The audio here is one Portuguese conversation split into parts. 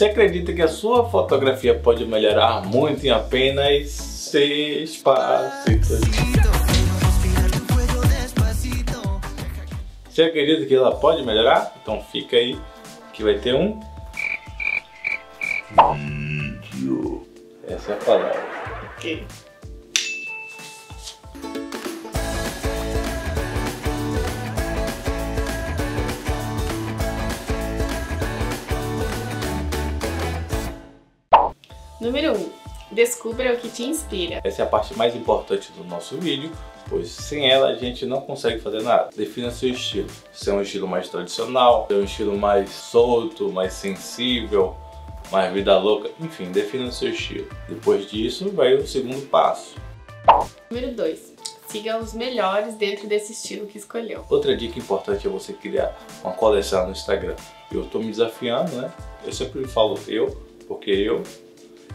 Você acredita que a sua fotografia pode melhorar muito em apenas seis passos? Você acredita que ela pode melhorar? Então fica aí que vai ter um vídeo. Essa é a palavra. Ok. Número 1. Um, descubra o que te inspira. Essa é a parte mais importante do nosso vídeo, pois sem ela a gente não consegue fazer nada. Defina seu estilo. Se é um estilo mais tradicional, se é um estilo mais solto, mais sensível, mais vida louca, enfim, defina o seu estilo. Depois disso, vai o segundo passo. Número 2. Siga os melhores dentro desse estilo que escolheu. Outra dica importante é você criar uma coleção no Instagram. Eu estou me desafiando, né? Eu sempre falo eu, porque eu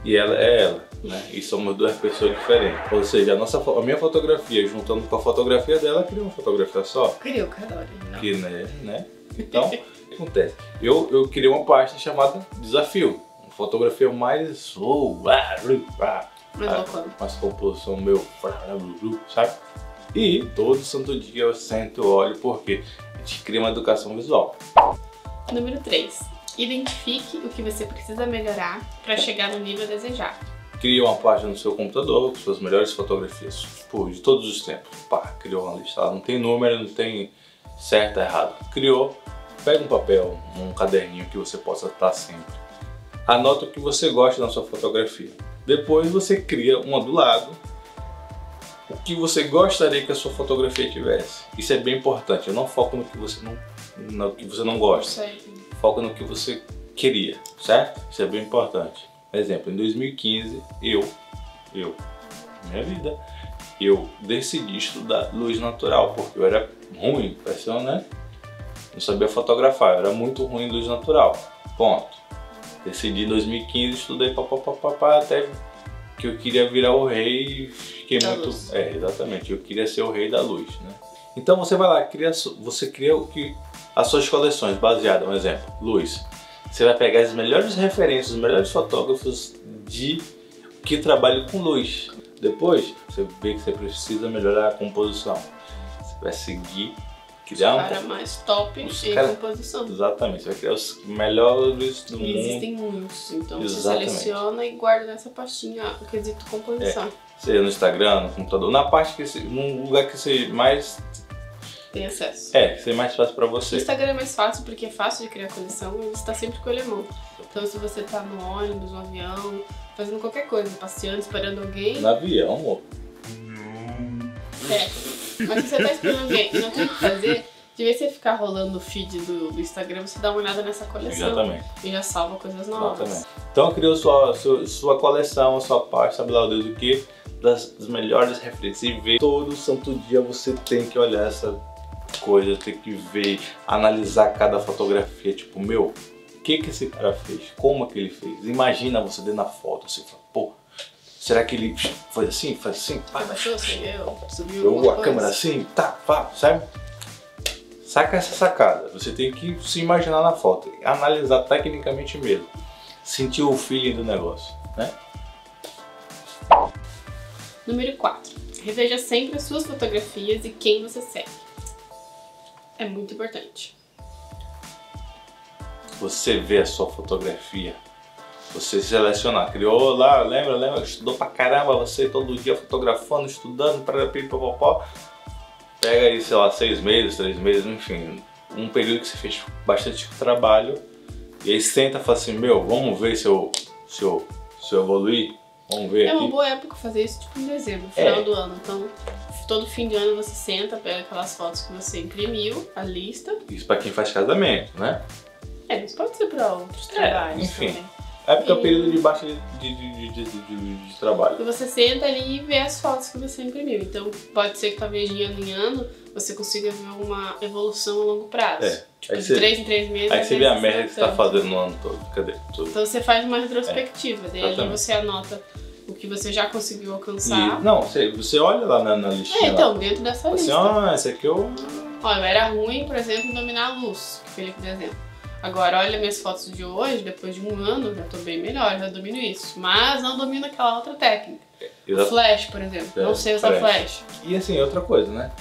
e ela é ela, né? E somos duas pessoas diferentes. Ou seja, a, nossa, a minha fotografia juntando com a fotografia dela cria uma fotografia só. Criou, cara. Que, né, né? Então, o que acontece? Eu, eu criei uma pasta chamada Desafio. Uma fotografia mais mais loucona. Mais composição meu, sabe? E todo santo dia eu sento, olho, porque a gente cria uma educação visual. Número 3 Identifique o que você precisa melhorar para chegar no nível desejado. Crie uma página no seu computador com suas melhores fotografias pô, de todos os tempos. Pá, criou uma lista, não tem número, não tem certo, errado. Criou, pega um papel, um caderninho que você possa estar sempre. Anota o que você gosta na sua fotografia. Depois você cria uma do lado o que você gostaria que a sua fotografia tivesse. Isso é bem importante. Eu não foco no que você não, no que você não gosta foca no que você queria, certo? Isso é bem importante. Exemplo, em 2015, eu, eu, minha vida, eu decidi estudar luz natural, porque eu era ruim, parecendo, né? Não sabia fotografar, eu era muito ruim em luz natural. Ponto. Decidi em 2015, estudei papapá até que eu queria virar o rei fiquei da muito. Luz. É, exatamente, eu queria ser o rei da luz, né? Então você vai lá, cria, você cria o que as suas coleções baseadas, um exemplo, luz. Você vai pegar as melhores referências, os melhores fotógrafos de que trabalham com luz. Depois, você vê que você precisa melhorar a composição. Você vai seguir criar um... cara mais top em cara... composição. Exatamente, você vai criar os melhores do e mundo. Existem muitos, então Exatamente. você seleciona e guarda nessa pastinha o quesito composição. É, seja no Instagram, no computador, na parte que você, num lugar que você mais tem acesso. É, ser mais fácil pra você. O Instagram é mais fácil porque é fácil de criar conexão e você tá sempre com ele à mão. Então se você tá no ônibus, no avião, fazendo qualquer coisa, passeando, esperando alguém. No avião, amor. É. Mas se você tá esperando alguém e não tem o que fazer, de vez você ficar rolando o feed do, do, Instagram, você dá uma olhada nessa coleção. Exatamente. E já salva coisas novas. Exatamente. Então criou sua, sua, sua coleção, sua parte, sabe lá o Deus do que, das, das melhores referências. E ver todo santo dia você tem que olhar essa coisas, ter que ver, analisar cada fotografia, tipo, meu, o que que esse cara fez? Como que ele fez? Imagina você dentro da foto, você fala, pô, será que ele foi assim, foi assim? Pá, baixou assim, eu, subiu Jogou a câmera assim, tá, pá, sabe? Saca essa sacada, você tem que se imaginar na foto, analisar tecnicamente mesmo, sentir o feeling do negócio, né? Número 4. Reveja sempre as suas fotografias e quem você segue é muito importante. Você vê a sua fotografia, você selecionar, criou lá, lembra, lembra, estudou pra caramba, você todo dia fotografando, estudando, para pipopopó, pega aí, sei lá, seis meses, três meses, enfim, um período que você fez bastante trabalho, e aí senta e fala assim, meu, vamos ver se eu, se eu, se eu evoluir, vamos ver É aqui. uma boa época fazer isso tipo em dezembro, final é. do ano, então todo fim de ano você senta, pega aquelas fotos que você imprimiu, a lista. Isso para quem faz casamento, né? É, mas pode ser para outros é, trabalhos enfim. também. É porque e... é o período de baixa de, de, de, de, trabalho. E você senta ali e vê as fotos que você imprimiu. Então pode ser que talvez de ano em ano você consiga ver uma evolução a longo prazo. É. Tipo, aí de você, três em três meses. Aí você vê a merda que você tá fazendo no ano todo. Cadê? Tudo. Então você faz uma retrospectiva. É. Daí ali você anota que você já conseguiu alcançar. E, não, você, você olha lá na, na listinha. É, então, lá. dentro dessa assim, lista. Ah, esse aqui eu. Olha, eu era ruim, por exemplo, em dominar a luz, que Felipe deu exemplo. Agora, olha minhas fotos de hoje, depois de um ano, já tô bem melhor, já domino isso. Mas não domino aquela outra técnica. Exato. Flash, por exemplo. É, não sei usar flash. flash. E assim, outra coisa, né?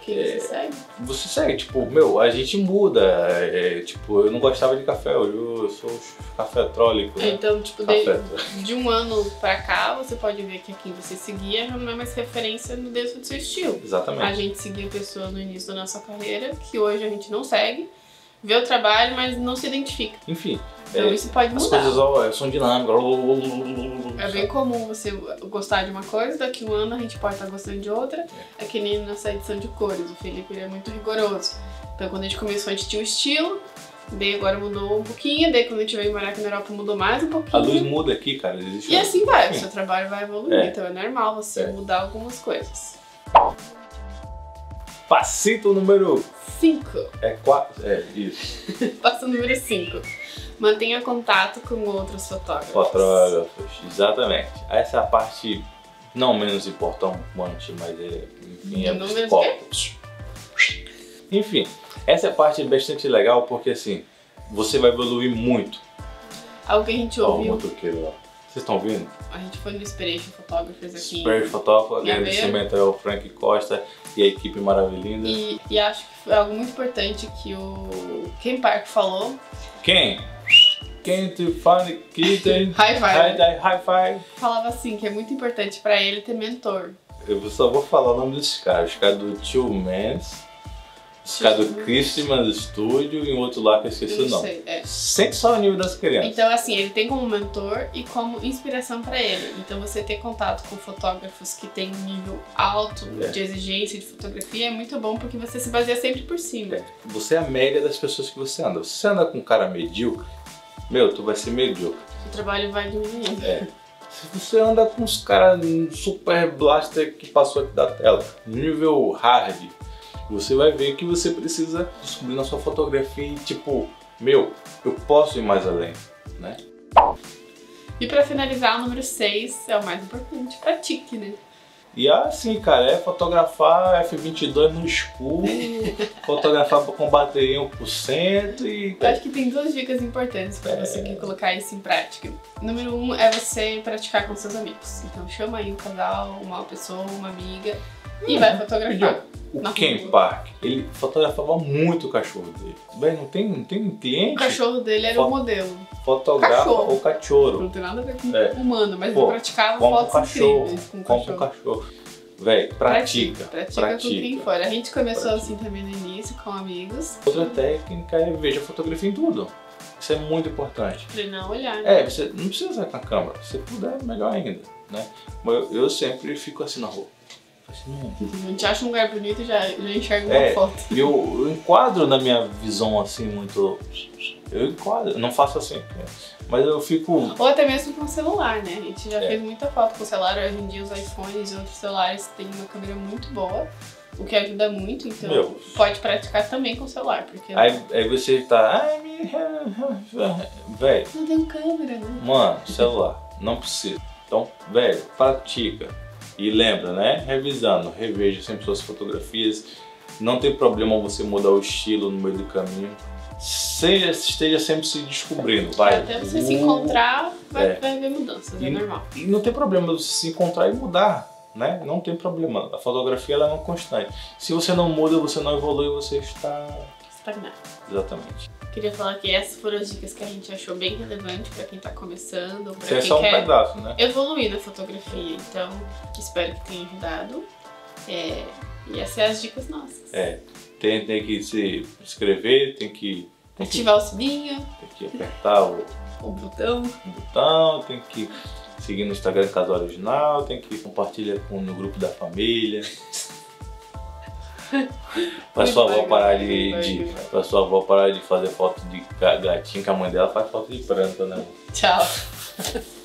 Que é, você segue? Você segue, tipo, meu, a gente muda. É, tipo, eu não gostava de café, hoje eu sou café trólico. Né? Então, tipo, de, de, um ano pra cá, você pode ver que aqui você seguia não é mais referência dentro do seu estilo. Exatamente. A gente seguia pessoas no início da nossa carreira, que hoje a gente não segue vê o trabalho, mas não se identifica. Enfim. Então é, isso pode mudar. As coisas ó, são dinâmicas. É bem comum você gostar de uma coisa, daqui um ano a gente pode estar gostando de outra. É, é que nem nessa edição de cores, o Felipe ele é muito rigoroso. Então quando a gente começou a gente tinha um estilo, daí agora mudou um pouquinho, daí quando a gente veio morar aqui na Europa mudou mais um pouquinho. A luz muda aqui, cara. Existe e assim vai, o seu trabalho vai evoluir, é. então é normal você é. mudar algumas coisas. Passito número 5. É 4. É, isso. Passo número 5. Mantenha contato com outros fotógrafos. Fotógrafos, exatamente. Essa é a parte não menos importante, mas é, enfim, é. Enfim, essa é a parte bastante legal porque assim, você vai evoluir muito. Algo que a gente ouviu. Olha lá. Vocês estão ouvindo? A gente foi no Inspiration Photographers aqui. Inspiration Photographers, agradecimento ao Frank Costa e a equipe maravilhosa. E, e acho que foi algo muito importante que o Ken Park falou. Quem? Quem te fala que tem high five. High, high five. Falava assim que é muito importante para ele ter mentor. Eu só vou falar o nome desses caras, os caras do Two Mans do Christmas Studio e um outro lá que eu esqueci o nome. É. Sente só o nível das crianças. Então, assim, ele tem como mentor e como inspiração para ele. Então, você ter contato com fotógrafos que têm um nível alto é. de exigência de fotografia é muito bom porque você se baseia sempre por cima. É. Você é a média das pessoas que você anda. Se você anda com um cara medíocre, meu, tu vai ser medíocre. O trabalho vai diminuindo. É. Se você anda com os caras super blaster que passou aqui da tela, nível hard, você vai ver que você precisa descobrir na sua fotografia e tipo, meu, eu posso ir mais além, né? E para finalizar, o número 6 é o mais importante, pratique, né? E assim, cara, é fotografar F22 no escuro, fotografar com bateria 1% e... Eu acho que tem duas dicas importantes para é... você colocar isso em prática. Número um é você praticar com seus amigos. Então chama aí um casal, uma pessoa, uma amiga e vai fotografar. O Ken Park, ele fotografava muito o cachorro dele. Bem, não tem, não tem cliente. O cachorro dele era o modelo. Fotografa cachorro. o cachorro. Não tem nada a ver com é. humano, mas Pô, ele praticava fotos cachorro, incríveis com o cachorro. cachorro. Véi, pratica. Pratica, pratica, com quem for. A gente começou pratica. assim também no início, com amigos. Outra técnica é veja fotografia em tudo. Isso é muito importante. Treinar olhar. Né? É, você não precisa usar com a câmera. Se puder, melhor ainda. Né? Mas eu, eu sempre fico assim na rua. Assim, a gente acha um lugar bonito e já, já enxerga uma é, foto. Eu, eu enquadro na minha visão assim muito. Eu enquadro, não faço assim. Mas eu fico. Ou até mesmo com o celular, né? A gente já é. fez muita foto com o celular. Hoje em dia os iPhones e outros celulares têm uma câmera muito boa. O que ajuda muito, então Meu. pode praticar também com o celular. Porque aí, aí você tá. Ai, me. Velho. Não tem câmera, né? Mano, celular. Não precisa. Então, velho, pratica. E lembra, né? Revisando, reveja sempre suas fotografias. Não tem problema você mudar o estilo no meio do caminho. Seja, esteja sempre se descobrindo, vai. Até você uh, se encontrar, vai, é. vai haver mudanças, é e, é normal. E não tem problema você se encontrar e mudar, né? Não tem problema. A fotografia ela é uma constante. Se você não muda, você não evolui, você está estagnado. Exatamente. Queria falar que essas foram as dicas que a gente achou bem relevantes para quem está começando, para é quem só um quer pedaço, né? evoluir na fotografia. Então, espero que tenha ajudado. É, e essas são as dicas nossas. É, tem, tem que se inscrever, tem que... Tem Ativar que, o sininho. Tem que apertar o... o botão. O botão, tem que seguir no Instagram Casal Original, tem que compartilhar com, no grupo da família. pra sua avó parar de, de pra sua avó parar de fazer foto de gatinho, que a mãe dela faz foto de planta, né? Tchau.